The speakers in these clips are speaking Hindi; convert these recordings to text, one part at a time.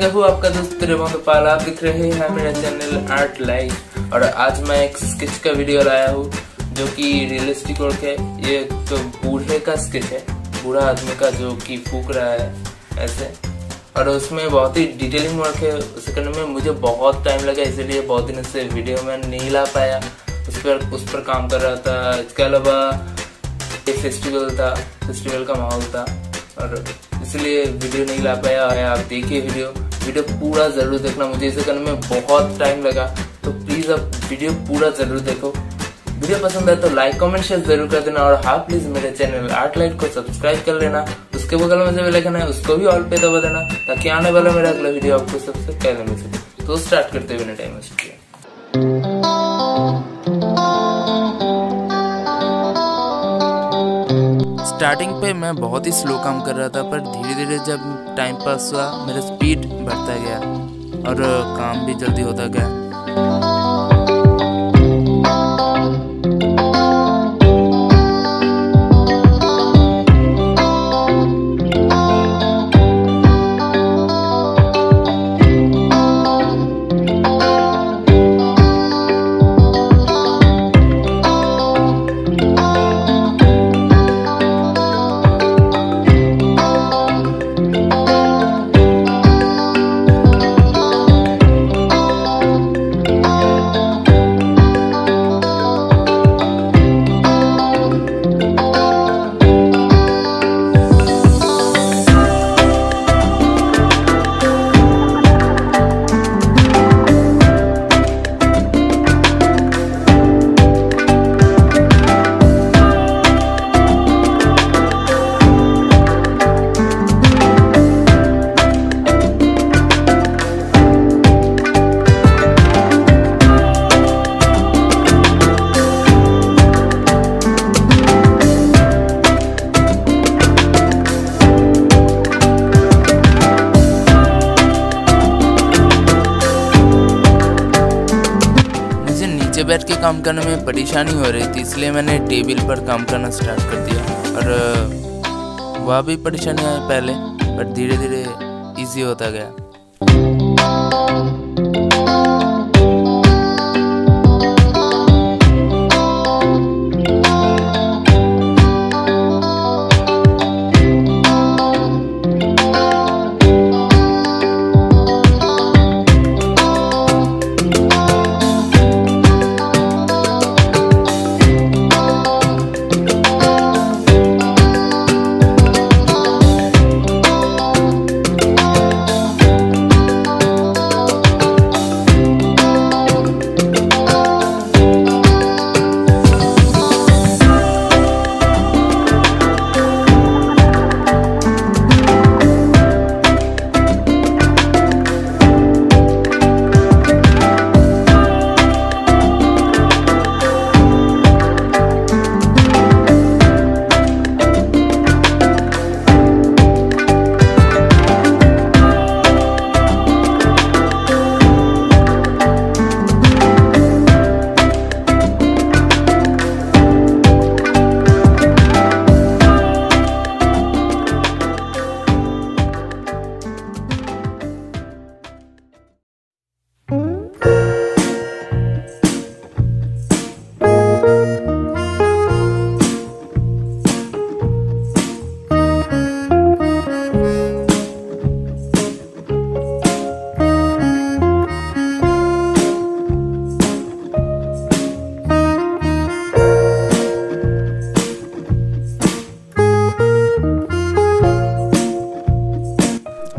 मैं हूँ आपका दोस्त रेमोन पाल आप दिख रहे हैं मेरा चैनल आर्ट लाइफ और आज मैं एक स्केच का वीडियो लाया हूँ, जो कि रियलिस्टिक वर्क है। ये तो बूढ़े का स्केच है, बूढ़ा आदमी का जो कि फूक रहा है, ऐसे। और उसमें बहुत ही डिटेलिंग वर्क है। उसे करने में मुझे बहुत टाइम लगा, इसीलिए बहुत दिन से वीडियो में नहीं ला पाया। उस पर उस पर काम कर रहा था। इसके अलावा एक फेस्टिवल था फेस्टिवल का माहौल था। और इसलिए वीडियो नहीं ला पाया। है आप देखिए वीडियो वीडियो पूरा ज़रूर देखना। मुझे इसे करने में बहुत टाइम लगा। तो प्लीज़ आप वीडियो पूरा ज़रूर देखो। वीडियो पसंद आए तो लाइक कमेंट शेयर ज़रूर कर देना। और हाँ प्लीज़ मेरे चैनल आर्ट लाइट को सब्सक्राइब कर लेना। उसके बगल में जो लेखन है, उसको भी ऑल पे दबा देना। ताकि आने वाला मेरा अगला वीडियो आपको सबसे पहले मिल सके। तो स्टार्ट करते हुए टाइम स्टार्टिंग पे मैं बहुत ही स्लो काम कर रहा था, पर धीरे धीरे जब टाइम पास हुआ, मेरा स्पीड बढ़ता गया और काम भी जल्दी होता गया। काम करने में परेशानी हो रही थी, इसलिए मैंने टेबल पर काम करना स्टार्ट कर दिया। और वह भी परेशानी आई पहले, पर धीरे धीरे ईजी होता गया।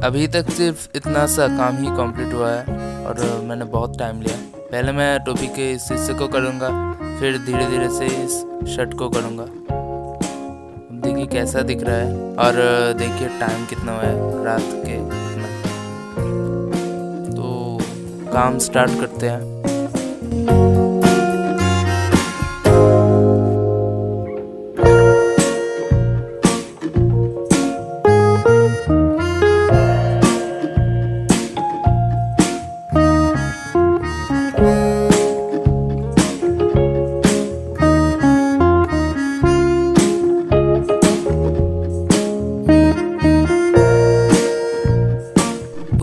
अभी तक सिर्फ़ इतना सा काम ही कंप्लीट हुआ है और मैंने बहुत टाइम लिया पहले मैं टोपी के इस हिस्से को करूँगा, फिर धीरे धीरे से इस शर्ट को करूँगा। देखिए कैसा दिख रहा है और देखिए टाइम कितना हुआ है रात के। तो काम स्टार्ट करते हैं।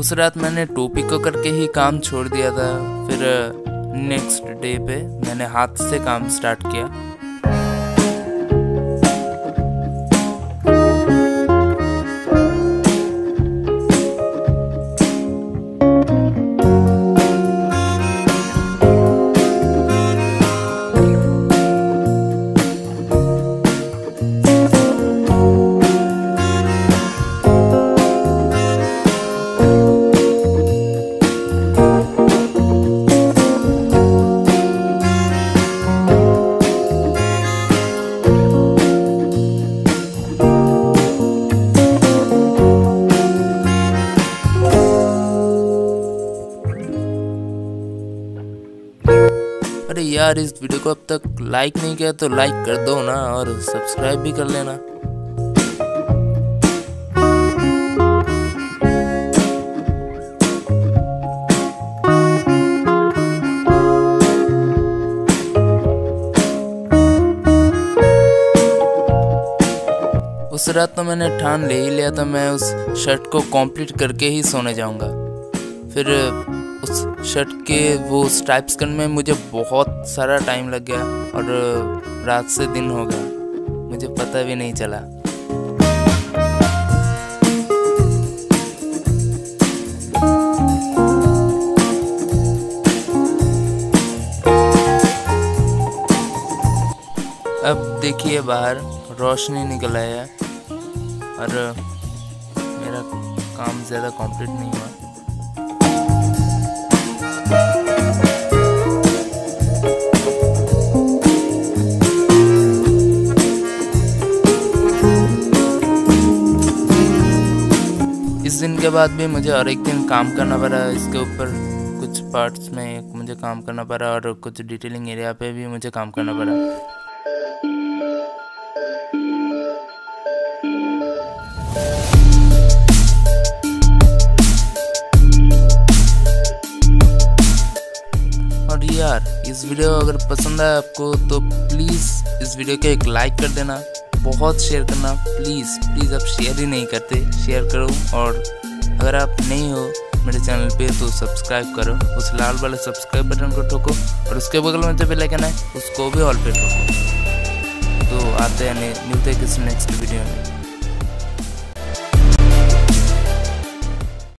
उस रात मैंने टोपी को करके ही काम छोड़ दिया था। फिर नेक्स्ट डे पे मैंने हाथ से काम स्टार्ट किया। यार, इस वीडियो को अब तक लाइक नहीं किया तो लाइक कर दो ना और सब्सक्राइब भी कर लेना। उस रात तो मैंने ठान ले ही लिया था, मैं उस शर्ट को कंप्लीट करके ही सोने जाऊँगा। फिर उस शर्ट के वो स्ट्राइप्स करने में मुझे बहुत सारा टाइम लग गया और रात से दिन हो गया। मुझे पता भी नहीं चला। अब देखिए बाहर, रोशनी निकल आया और मेरा काम ज़्यादा कंप्लीट नहीं हुआ। इस दिन के बाद भी मुझे और एक दिन काम करना पड़ा। इसके ऊपर कुछ पार्ट्स में मुझे काम करना पड़ा और कुछ डिटेलिंग एरिया पे भी मुझे काम करना पड़ा। और यार, इस वीडियो अगर पसंद आए आपको तो प्लीज़ इस वीडियो को एक लाइक कर देना। बहुत शेयर करना प्लीज़ प्लीज़ आप शेयर ही नहीं करते शेयर करो और अगर आप नहीं हो मेरे चैनल पे तो सब्सक्राइब करो, उस लाल वाले सब्सक्राइब बटन को ठोको और उसके बगल में जो बेल आइकन है, उसको भी ऑल पे ठोको। तो आते हैं मिलते हैं किसी नेक्स्ट वीडियो में।